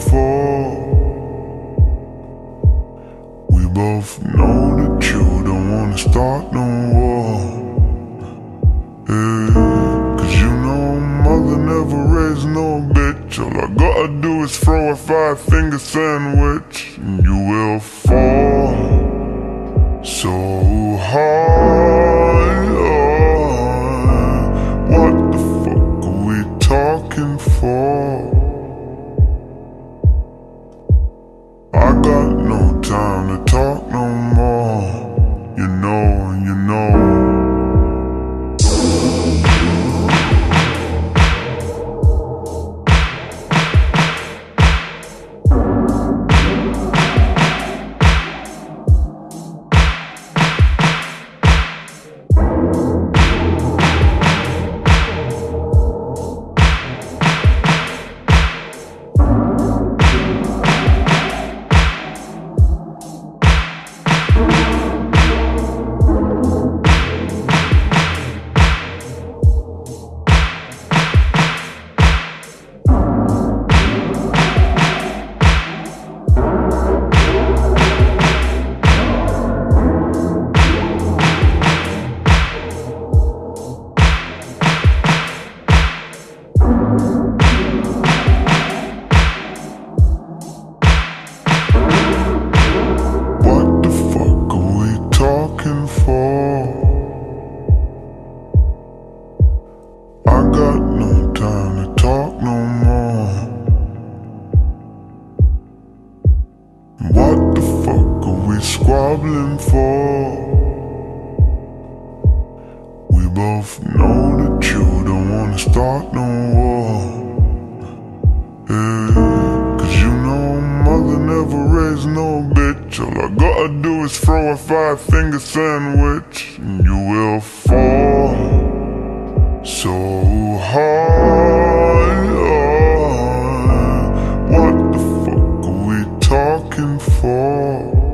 for. We both know that you don't wanna start no war. Yeah, cause you know mother never raised no bitch. All I gotta do is throw a five finger sandwich, and you will fall time to talk problem for? We both know that you don't wanna start no war. Yeah, cause you know mother never raised no bitch. All I gotta do is throw a five finger sandwich, and you will fall so hard. Oh, uh, what the fuck are we talking for?